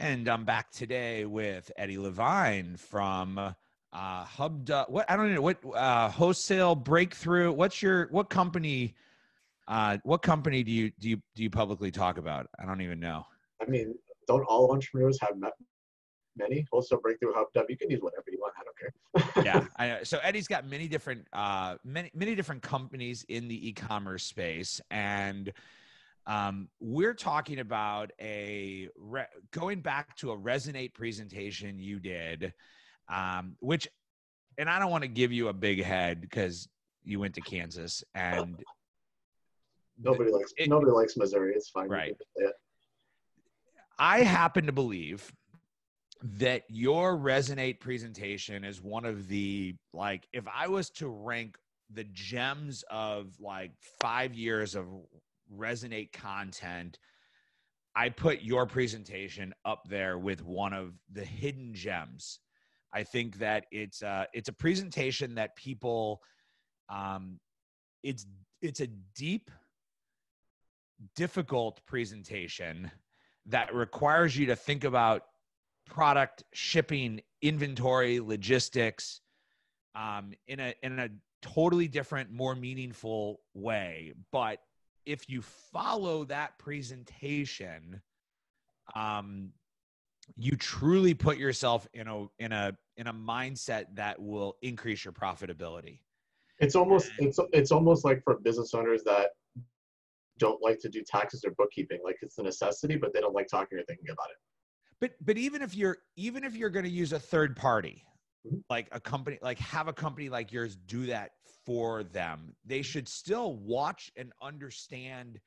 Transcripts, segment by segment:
And I'm back today with Eddie Levine from uh, Hub. What I don't know what uh, wholesale breakthrough. What's your what company? Uh, what company do you do you do you publicly talk about? I don't even know. I mean, don't all entrepreneurs have many? Wholesale breakthrough hub. You can use whatever you want. I don't care. yeah, I know. So Eddie's got many different uh, many many different companies in the e-commerce space and um, we're talking about a re- going back to a resonate presentation you did, um, which, and I don't want to give you a big head because you went to Kansas and nobody likes it, nobody likes Missouri. It's fine. Right. I happen to believe that your resonate presentation is one of the like if I was to rank the gems of like five years of resonate content i put your presentation up there with one of the hidden gems. I think that it's uh it's a presentation that people um it's it's a deep difficult presentation that requires you to think about product shipping inventory logistics um, in a in a totally different more meaningful way. But if you follow that presentation, um, you truly put yourself in a in a in a mindset that will increase your profitability. It's almost and, it's it's almost like for business owners that don't like to do taxes or bookkeeping, like it's a necessity, but they don't like talking or thinking about it. But but even if you're even if you're going to use a third party. Like a company, like have a company like yours do that for them. They should still watch and understand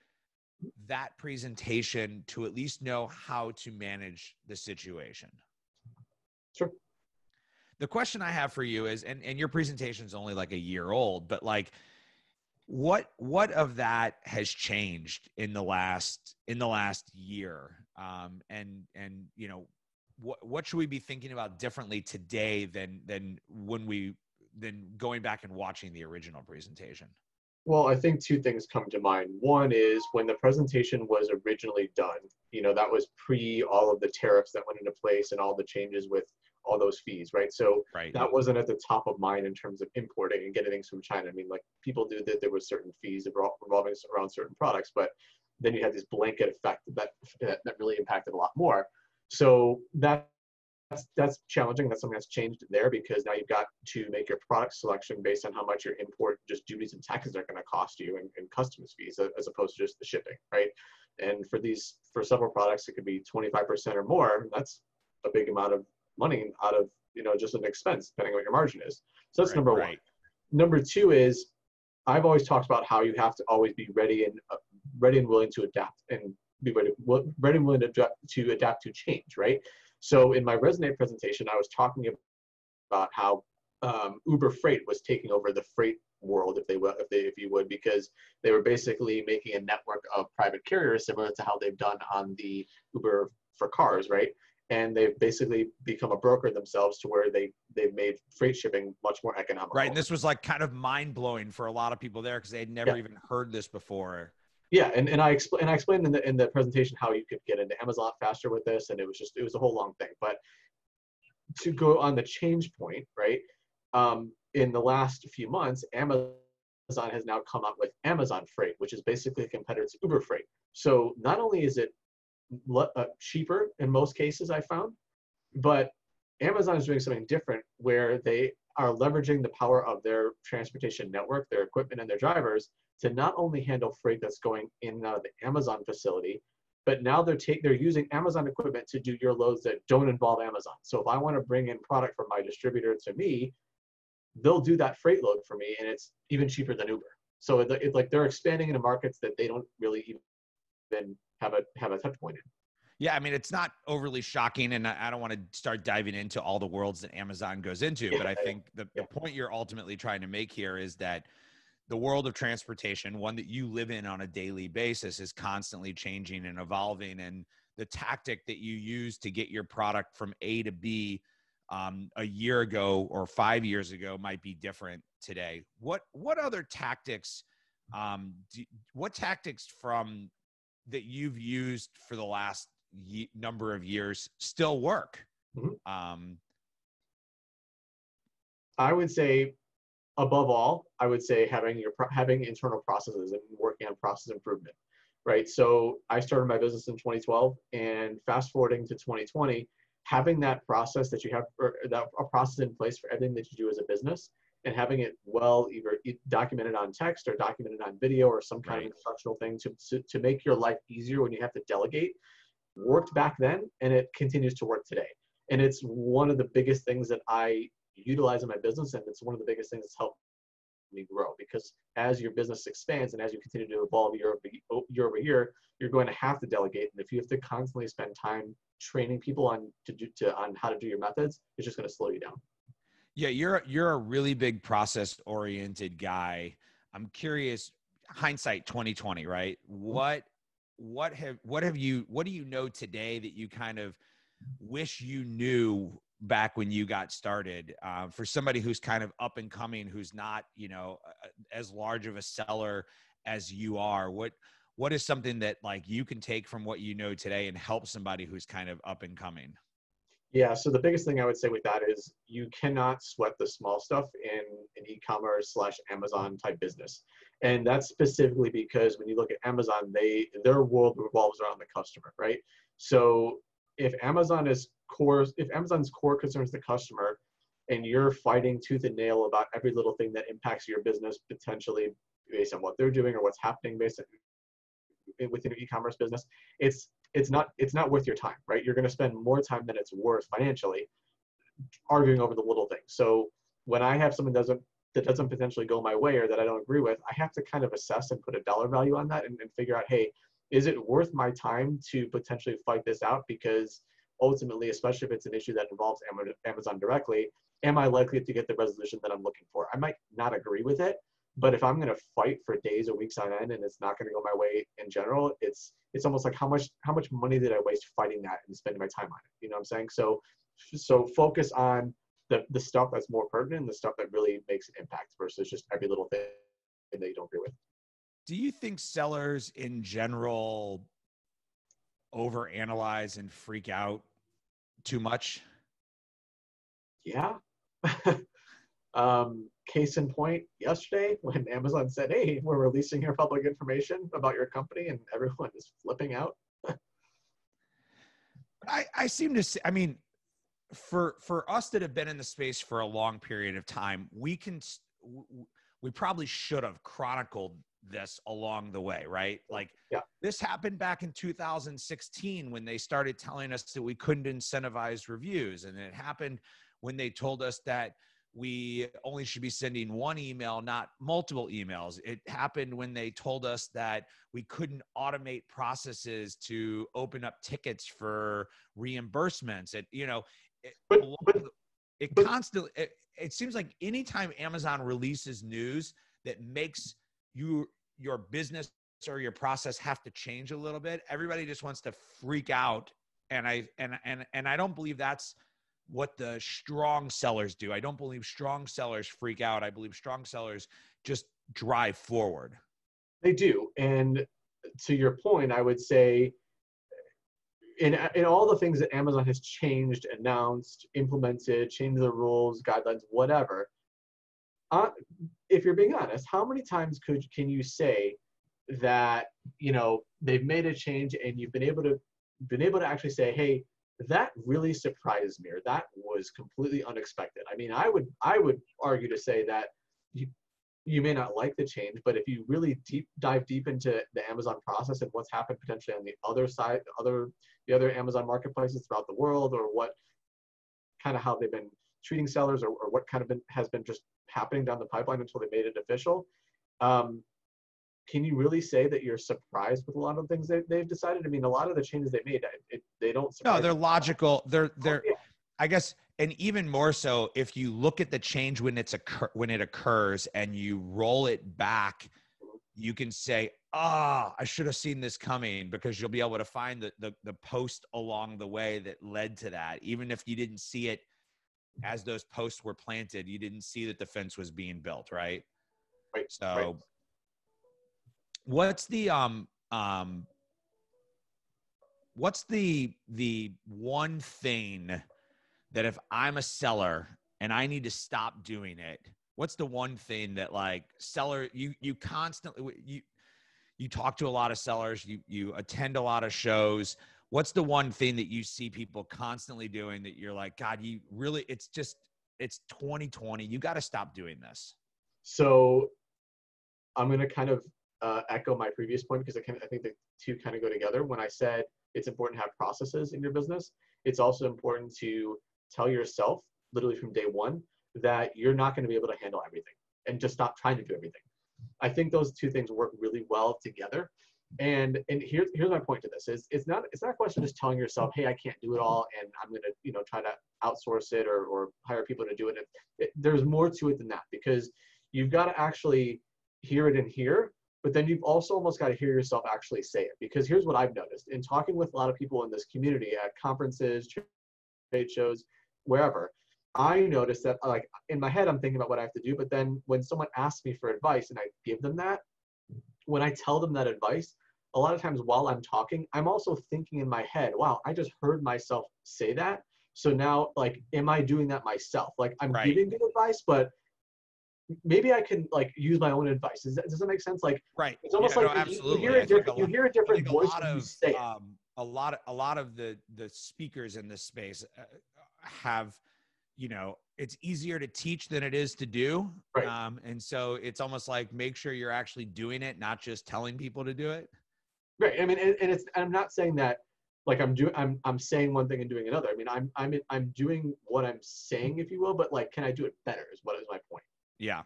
that presentation to at least know how to manage the situation. Sure. The question I have for you is, and, and your presentation is only like a year old, but like, what what of that has changed in the last in the last year um and and you know what what should we be thinking about differently today than than when we than going back and watching the original presentation? Well, I think two things come to mind. One is when the presentation was originally done, you know, that was pre all of the tariffs that went into place and all the changes with all those fees, right? So right. that wasn't at the top of mind in terms of importing and getting things from China. I mean, like people knew that there was certain fees revolving around certain products, but then you had this blanket effect that that really impacted a lot more. So that that's that's challenging. That's something that's changed there because now you've got to make your product selection based on how much your import just duties and taxes are going to cost you and, and customs fees as opposed to just the shipping, right? And for these for several products, it could be 25% or more. That's a big amount of money out of you know just an expense, depending on what your margin is. So that's right, number right. one. Number two is I've always talked about how you have to always be ready and uh, ready and willing to adapt and be ready, ready and willing to, to adapt to change, right? So in my Resonate presentation, I was talking about how um, Uber Freight was taking over the freight world, if they will, if they, if you would, because they were basically making a network of private carriers similar to how they've done on the Uber for cars, right? And they've basically become a broker themselves to where they they've made freight shipping much more economical. Right, and this was like kind of mind blowing for a lot of people there because they had never yeah. even heard this before. Yeah, and, and I explained and I explained in the in the presentation how you could get into Amazon faster with this, and it was just it was a whole long thing. But to go on the change point, right? Um, in the last few months, Amazon has now come up with Amazon Freight, which is basically a competitor to Uber Freight. So not only is it uh, cheaper in most cases, I found, but Amazon is doing something different where they are leveraging the power of their transportation network, their equipment, and their drivers to not only handle freight that's going in and out of the Amazon facility, but now they're take they're using Amazon equipment to do your loads that don't involve Amazon. So if I want to bring in product from my distributor to me, they'll do that freight load for me, and it's even cheaper than Uber. So it's it, like they're expanding into markets that they don't really even have a have a touch point in. Yeah, I mean, it's not overly shocking, and I don't want to start diving into all the worlds that Amazon goes into, yeah, but I think the, yeah. the point you're ultimately trying to make here is that the world of transportation, one that you live in on a daily basis, is constantly changing and evolving. And the tactic that you use to get your product from A to B um, a year ago or five years ago might be different today. What what other tactics? Um, do, what tactics from that you've used for the last ye- number of years still work? Mhm. Um, I would say, above all, I would say having your having internal processes and working on process improvement, right? So I started my business in 2012, and fast forwarding to 2020, having that process that you have, or that a process in place for everything that you do as a business, and having it well either documented on text or documented on video or some kind Right. of instructional thing to, to to make your life easier when you have to delegate, worked back then, and it continues to work today. And it's one of the biggest things that I utilize in my business and it's one of the biggest things that's helped me grow because as your business expands and as you continue to evolve year over year, over year you're going to have to delegate and if you have to constantly spend time training people on to do to on how to do your methods it's just going to slow you down yeah, you're you're a really big process oriented guy. I'm curious, hindsight 2020, right? Mm-hmm. What what have what have you what do you know today that you kind of wish you knew back when you got started uh, for somebody who's kind of up and coming who's not you know as large of a seller as you are what what is something that like you can take from what you know today and help somebody who's kind of up and coming? Yeah so the biggest thing i would say with that is you cannot sweat the small stuff in an e-commerce slash amazon type business. And that's specifically because when you look at amazon they their world revolves around the customer right? So if amazon is core if amazon's core concerns the customer and you're fighting tooth and nail about every little thing that impacts your business potentially based on what they're doing or what's happening based on, eh, within your e-commerce business it's it's not it's not worth your time right? You're going to spend more time than it's worth financially arguing over the little things. So when i have someone that doesn't that doesn't potentially go my way or that i don't agree with i have to kind of assess and put a dollar value on that and, and figure out hey is it worth my time to potentially fight this out? Because ultimately especially if it's an issue that involves amazon directly am i likely to get the resolution that i'm looking for? I might not agree with it but if i'm going to fight for days or weeks on end and it's not going to go my way in general it's it's almost like how much how much money did i waste fighting that and spending my time on it? You know what i'm saying? So so focus on the the stuff that's more pertinent the stuff that really makes an impact versus just every little thing that you don't agree with. Do you think sellers in general overanalyze and freak out too much? Yeah. Um, case in point yesterday when amazon said hey we're releasing your public information about your company and everyone is flipping out. I, I seem to see, I mean, for for us that have been in the space for a long period of time, we can s- w- w- we probably should have chronicled this along the way, right? Like Yeah. this happened back in 2016 when they started telling us that we couldn't incentivize reviews, and it happened when they told us that we only should be sending one email, not multiple emails. It happened when they told us that we couldn't automate processes to open up tickets for reimbursements. It, you know, it, But- but- it constantly, it, it seems like anytime Amazon releases news that makes you, your business or your process have to change a little bit, everybody just wants to freak out. And I, and, and, and I don't believe that's, what the strong sellers do. I don't believe strong sellers freak out. I believe strong sellers just drive forward. They do. And to your point, I would say in, in all the things that Amazon has changed, announced, implemented, changed the rules, guidelines, whatever, uh, if you're being honest, how many times could can you say that you know they've made a change and you've been able to been able to actually say, hey, that really surprised me or that was completely unexpected. I mean, I would I would argue to say that you you may not like the change, but if you really deep dive deep into the Amazon process and what's happened potentially on the other side, other the other Amazon marketplaces throughout the world, or what kind of how they've been treating sellers, or, or what kind of been, has been just happening down the pipeline until they made it official. Um, can you really say that you're surprised with a lot of things they, they've decided? I mean, a lot of the changes they made, it, they don't. No, they're logical. They're they're Yeah. I guess and even more so if you look at the change when it's occur when it occurs and you roll it back, you can say, ah, I should have seen this coming because you'll be able to find the, the the post along the way that led to that. Even if you didn't see it as those posts were planted, you didn't see that the fence was being built, right? Right, So right. what's the um um what's the the one thing that if I'm a seller and I need to stop doing it, what's the one thing that like seller you you constantly you you talk to a lot of sellers, you you attend a lot of shows. What's the one thing that you see people constantly doing that you're like, God, you really it's just it's 2020. You got to stop doing this. So I'm going to kind of uh, echo my previous point because I, can, I think the two kind of go together. When I said it's important to have processes in your business, it's also important to tell yourself, literally from day one, that you're not going to be able to handle everything and just stop trying to do everything. I think those two things work really well together. And and here's here's my point to this is it's not it's not a question of just telling yourself, hey, I can't do it all, and I'm gonna you know try to outsource it or or hire people to do it. it there's more to it than that because you've got to actually hear it in here, but then you've also almost got to hear yourself actually say it. Because here's what I've noticed in talking with a lot of people in this community at conferences, trade shows, wherever. I noticed that like in my head I'm thinking about what I have to do, but then when someone asks me for advice and I give them that, when I tell them that advice, a lot of times while I'm talking, I'm also thinking in my head, wow, I just heard myself say that. So now like am I doing that myself? Like I'm right. giving good advice, but maybe I can like use my own advice. Does that, does that make sense? Like, right? It's almost yeah, like no, absolutely. You, hear a different, you hear a different voice a lot of, you say um, a lot of a lot of the the speakers in this space uh, have you know it's easier to teach than it is to do right. um, and so it's almost like make sure you're actually doing it not just telling people to do it right i mean and, and it's i'm not saying that like i'm doing i'm i'm saying one thing and doing another. I mean i'm i'm i'm doing what i'm saying if you will but like can i do it better is what is my point. Yeah.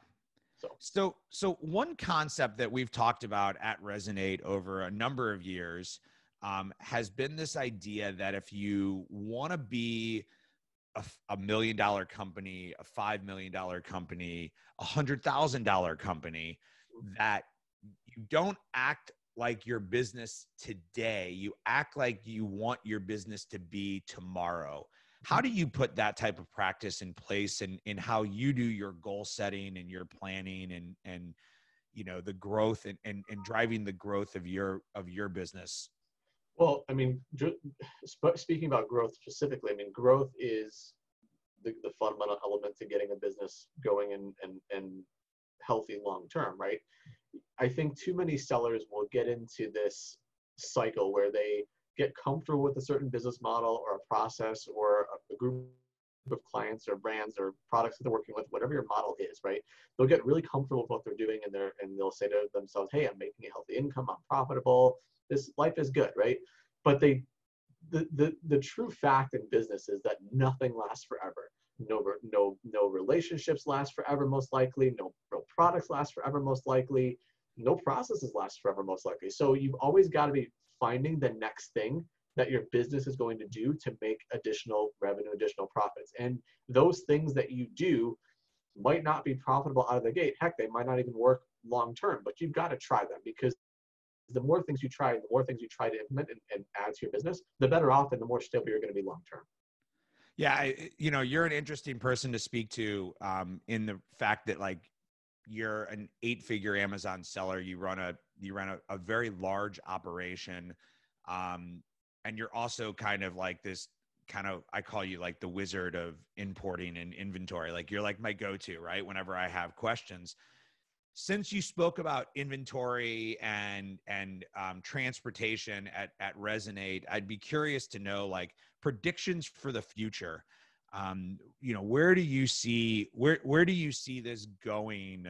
So. So so one concept that we've talked about at resonate over a number of years um, has been this idea that if you want to be a, a million dollar company, a five million dollar company, a hundred thousand dollar company, that you don't act like your business today. You act like you want your business to be tomorrow. How do you put that type of practice in place in, in how you do your goal setting and your planning and and you know the growth and, and, and driving the growth of your of your business well, I mean, speaking about growth specifically, I mean, growth is the, the fundamental element to getting a business going and, and, and healthy long term, right? I think too many sellers will get into this cycle where they get comfortable with a certain business model or a process or a group of clients or brands or products that they're working with, whatever your model is, right? They'll get really comfortable with what they're doing and they're and they'll say to themselves, hey, I'm making a healthy income, I'm profitable, this life is good, right? But they the, the the true fact in business is that nothing lasts forever. No no no relationships last forever most likely, no no products last forever most likely, no processes last forever most likely. So you've always got to be finding the next thing that your business is going to do to make additional revenue, additional profits. And those things that you do might not be profitable out of the gate. Heck, they might not even work long term, but you've got to try them because the more things you try, the more things you try to implement and, and add to your business, the better off and the more stable you're going to be long term. Yeah, I, you know, you're an interesting person to speak to um, in the fact that like you're an eight-figure Amazon seller. You run a you run a, a very large operation, um, and you're also kind of like this kind of I call you like the wizard of importing and inventory. Like you're like my go-to, right? Whenever I have questions since you spoke about inventory and and um, transportation at at resonate i'd be curious to know like predictions for the future. Um, you know where do you see where where do you see this going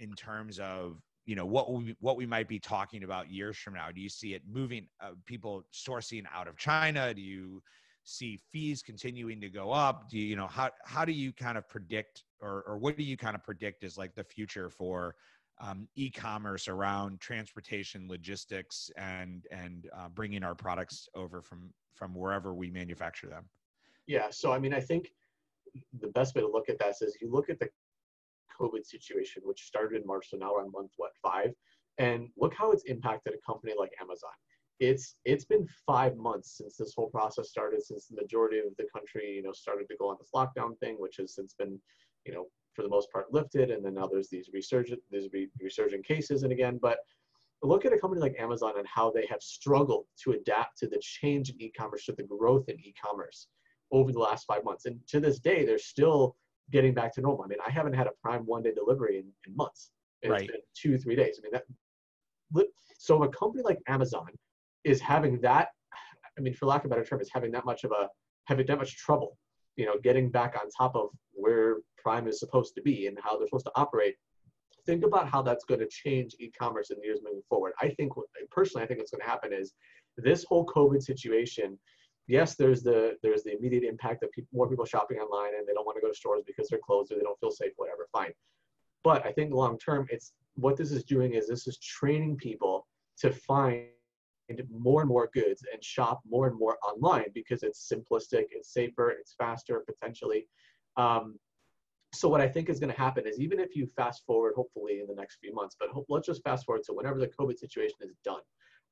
in terms of you know what we what we might be talking about years from now? Do you see it moving uh, people sourcing out of china? Do you see fees continuing to go up. Do you, you know how how do you kind of predict or, or what do you kind of predict is like the future for um, e-commerce around transportation logistics and and uh, bringing our products over from from wherever we manufacture them? Yeah so i mean i think the best way to look at that is you look at the covid situation which started in march so now we're on month what five? And look how it's impacted a company like amazon it's it's been five months since this whole process started since the majority of the country you know started to go on this lockdown thing which has since been you know for the most part lifted and then now there's these resurgent there's re- resurgent cases and again but look at a company like Amazon and how they have struggled to adapt to the change in e-commerce, to the growth in e-commerce over the last five months. And to this day, they're still getting back to normal. I mean, I haven't had a Prime one day delivery in, in months. It's right. been two, three days. I mean, that. So a company like Amazon is having that. I mean, for lack of a better term, is having that much of a having that much trouble, you know, getting back on top of where Prime is supposed to be and how they're supposed to operate. Think about how that's going to change e-commerce in the years moving forward. I think personally, I think what's going to happen is this whole COVID situation yes, there's the there's the immediate impact of people, more people shopping online and they don't want to go to stores because they're closed or they don't feel safe, whatever. Fine, but I think long term, it's what this is doing is this is training people to find more and more goods and shop more and more online because it's simplistic, it's safer, it's faster potentially. Um, so what I think is going to happen is even if you fast forward, hopefully in the next few months, but hope, let's just fast forward to whenever the COVID situation is done.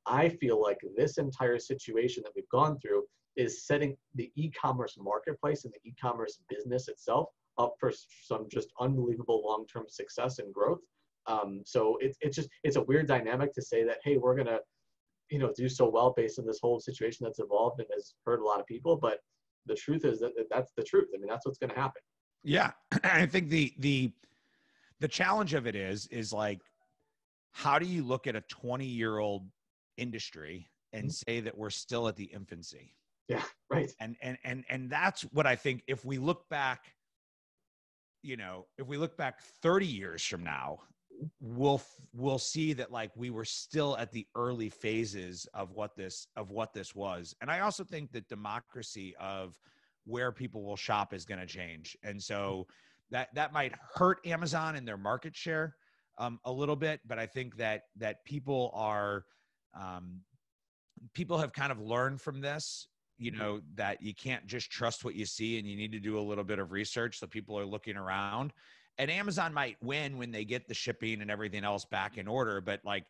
I feel like this entire situation that we've gone through is setting the e-commerce marketplace and the e-commerce business itself up for some just unbelievable long-term success and growth. Um, so it's it's just it's a weird dynamic to say that hey we're gonna you know do so well based on this whole situation that's evolved and has hurt a lot of people, but the truth is that that's the truth. I mean that's what's gonna happen. Yeah, I think the the the challenge of it is is like how do you look at a 20 year old industry and mm-hmm. say that we're still at the infancy yeah, right. And and and and that's what I think if we look back you know, if we look back 30 years from now, we'll we'll see that like we were still at the early phases of what this of what this was. And I also think that democracy of where people will shop is going to change. And so that that might hurt Amazon and their market share um, a little bit, but I think that that people are um, people have kind of learned from this you know that you can't just trust what you see and you need to do a little bit of research so people are looking around and amazon might win when they get the shipping and everything else back in order but like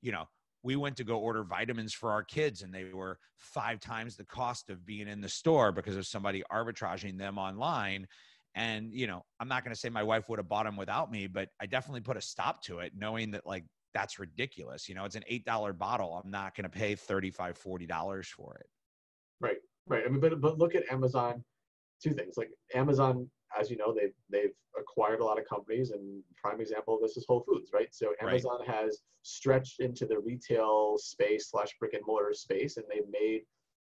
you know we went to go order vitamins for our kids and they were five times the cost of being in the store because of somebody arbitraging them online and you know i'm not going to say my wife would have bought them without me but i definitely put a stop to it knowing that like that's ridiculous you know it's an eight dollar bottle i'm not going to pay 35 40 dollars for it Right, right. I mean, but but look at Amazon. Two things like Amazon, as you know, they've they've acquired a lot of companies, and prime example of this is Whole Foods, right? So Amazon right. has stretched into the retail space slash brick and mortar space, and they've made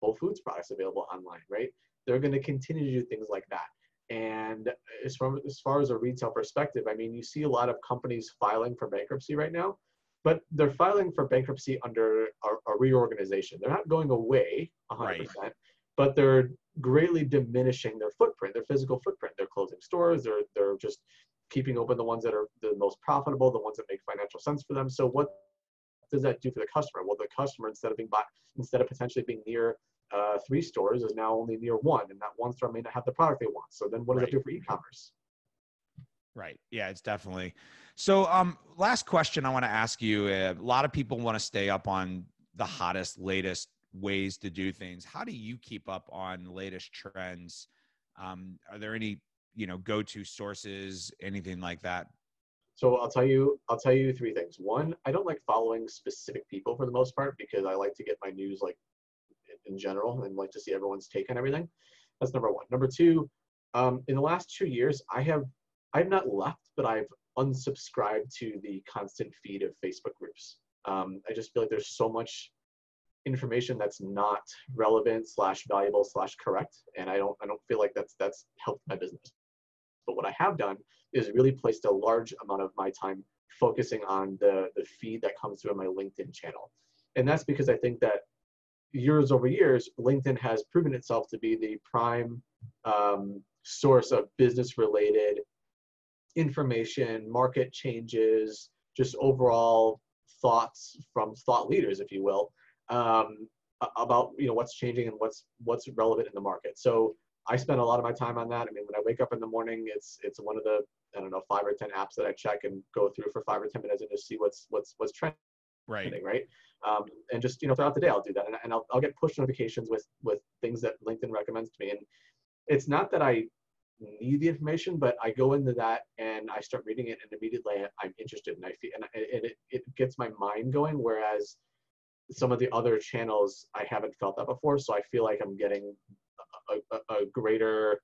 Whole Foods products available online, right? They're going to continue to do things like that. And as far, as far as a retail perspective, I mean, you see a lot of companies filing for bankruptcy right now but they're filing for bankruptcy under a, a reorganization. They're not going away 100%, right. But they're greatly diminishing their footprint, their physical footprint. They're closing stores. They're they're just keeping open the ones that are the most profitable, the ones that make financial sense for them. So what does that do for the customer? Well, the customer instead of being bought, instead of potentially being near uh, three stores, is now only near one, and that one store may not have the product they want. So then, what does right. that do for e-commerce? Right. Yeah, it's definitely. So, um, last question I want to ask you. Uh, a lot of people want to stay up on the hottest, latest ways to do things. How do you keep up on latest trends? Um, are there any, you know, go-to sources, anything like that? So I'll tell you, I'll tell you three things. One, I don't like following specific people for the most part because I like to get my news like in general and like to see everyone's take on everything. That's number one. Number two, um, in the last two years, I have I've not left, but I've unsubscribed to the constant feed of Facebook groups. Um, I just feel like there's so much information that's not relevant slash valuable slash correct, and I don't I don't feel like that's that's helped my business. But what I have done is really placed a large amount of my time focusing on the the feed that comes through my LinkedIn channel, and that's because I think that years over years, LinkedIn has proven itself to be the prime um, source of business related information, market changes, just overall thoughts from thought leaders, if you will, um, about you know what's changing and what's what's relevant in the market. So I spend a lot of my time on that. I mean, when I wake up in the morning, it's it's one of the I don't know five or ten apps that I check and go through for five or ten minutes and just see what's what's what's trending. Right. Right. Um, and just you know throughout the day I'll do that, and, and I'll I'll get push notifications with with things that LinkedIn recommends to me. And it's not that I need the information, but I go into that and I start reading it, and immediately I'm interested, and I feel and, and it, it gets my mind going. Whereas some of the other channels, I haven't felt that before, so I feel like I'm getting a, a, a greater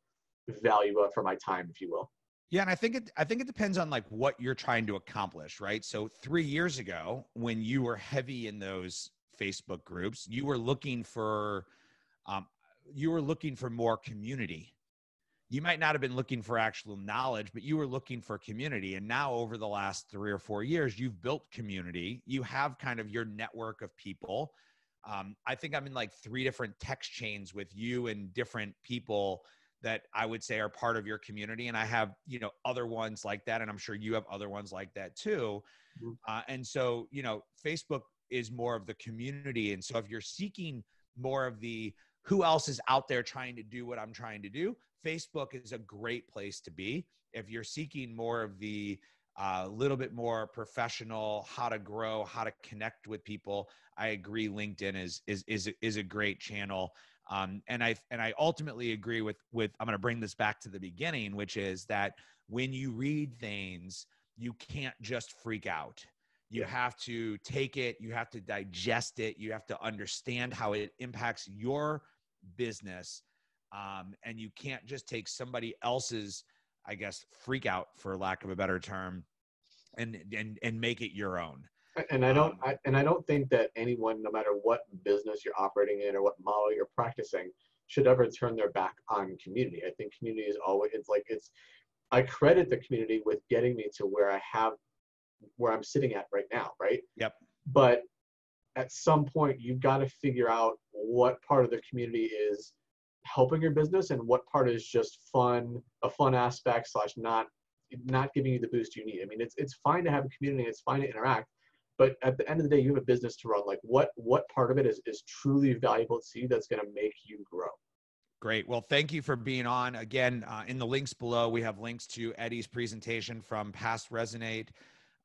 value for my time, if you will. Yeah, and I think it I think it depends on like what you're trying to accomplish, right? So 3 years ago when you were heavy in those Facebook groups, you were looking for um, you were looking for more community. You might not have been looking for actual knowledge, but you were looking for community. And now, over the last three or four years, you've built community. You have kind of your network of people. Um, I think I'm in like three different text chains with you and different people that I would say are part of your community. And I have, you know, other ones like that. And I'm sure you have other ones like that too. Mm-hmm. Uh, and so, you know, Facebook is more of the community. And so if you're seeking more of the who else is out there trying to do what I'm trying to do, Facebook is a great place to be. If you're seeking more of the a uh, little bit more professional, how to grow, how to connect with people, I agree. LinkedIn is is is is a great channel. Um, and I and I ultimately agree with with I'm going to bring this back to the beginning, which is that when you read things, you can't just freak out. You yeah. have to take it, you have to digest it, you have to understand how it impacts your business. Um, and you can't just take somebody else's, I guess, freak out for lack of a better term, and and and make it your own. And I don't, um, I, and I don't think that anyone, no matter what business you're operating in or what model you're practicing, should ever turn their back on community. I think community is always, it's like it's. I credit the community with getting me to where I have where I'm sitting at right now, right? Yep. But at some point, you've got to figure out what part of the community is helping your business and what part is just fun, a fun aspect slash not not giving you the boost you need. I mean, it's it's fine to have a community, it's fine to interact, but at the end of the day, you have a business to run. Like, what what part of it is is truly valuable to you that's going to make you grow? Great. Well, thank you for being on. Again, uh, in the links below, we have links to Eddie's presentation from Past Resonate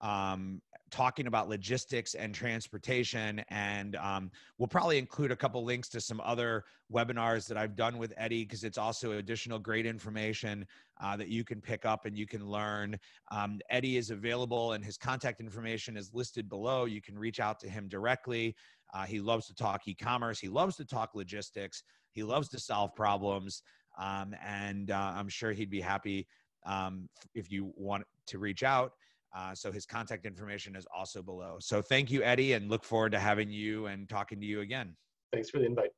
um, talking about logistics and transportation. And um, we'll probably include a couple links to some other webinars that I've done with Eddie because it's also additional great information uh, that you can pick up and you can learn. Um, Eddie is available and his contact information is listed below. You can reach out to him directly. Uh, he loves to talk e commerce, he loves to talk logistics, he loves to solve problems. Um, and uh, I'm sure he'd be happy um, if you want to reach out. Uh, so his contact information is also below. So thank you, Eddie, and look forward to having you and talking to you again. Thanks for the invite.